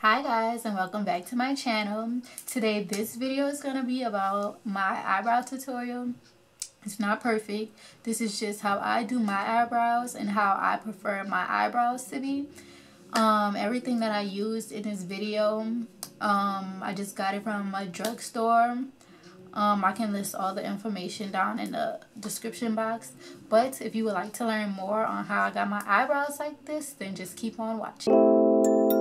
Hi guys and welcome back to my channel. Today this video is going to be about my eyebrow tutorial. It's not perfect. This is just how I do my eyebrows and how I prefer my eyebrows to be. Um, everything that I used in this video, um, I just got it from a drugstore. Um, I can list all the information down in the description box. But if you would like to learn more on how I got my eyebrows like this, then just keep on watching.